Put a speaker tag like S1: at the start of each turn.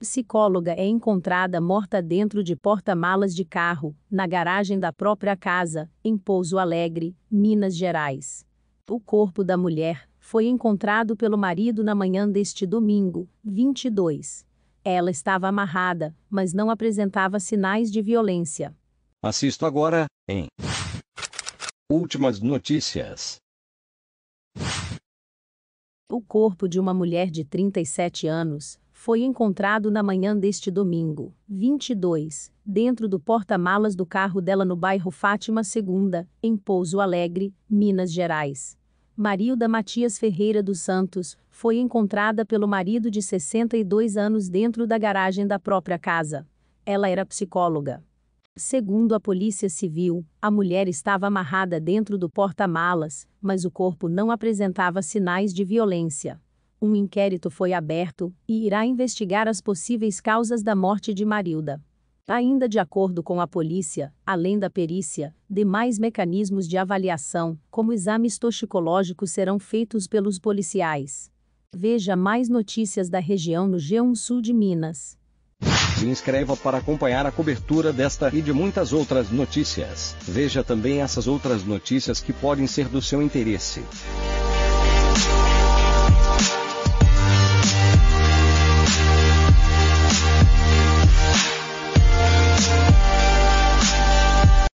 S1: Psicóloga é encontrada morta dentro de porta-malas de carro, na garagem da própria casa, em Pouso Alegre, Minas Gerais. O corpo da mulher foi encontrado pelo marido na manhã deste domingo, 22. Ela estava amarrada, mas não apresentava sinais de violência.
S2: Assisto agora, em Últimas Notícias.
S1: O corpo de uma mulher de 37 anos foi encontrado na manhã deste domingo, 22, dentro do porta-malas do carro dela no bairro Fátima II, em Pouso Alegre, Minas Gerais. Marilda Matias Ferreira dos Santos foi encontrada pelo marido de 62 anos dentro da garagem da própria casa. Ela era psicóloga. Segundo a Polícia Civil, a mulher estava amarrada dentro do porta-malas, mas o corpo não apresentava sinais de violência. Um inquérito foi aberto e irá investigar as possíveis causas da morte de Marilda. Ainda de acordo com a polícia, além da perícia, demais mecanismos de avaliação, como exames toxicológicos, serão feitos pelos policiais. Veja mais notícias da região no G1 Sul de Minas.
S2: Se inscreva para acompanhar a cobertura desta e de muitas outras notícias. Veja também essas outras notícias que podem ser do seu interesse.